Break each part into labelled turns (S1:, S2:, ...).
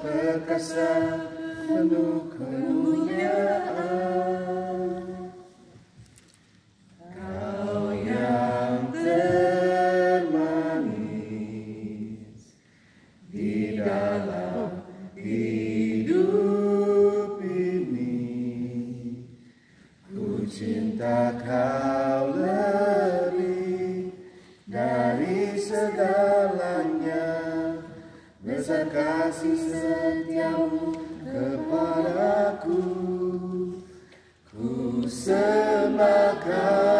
S1: perkasa penuh kemuliaan. besar kasih setiamu kepadaku. Ku sembahkan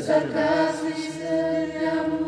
S1: Santa Christus,